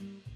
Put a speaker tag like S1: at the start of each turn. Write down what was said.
S1: Mm-hmm.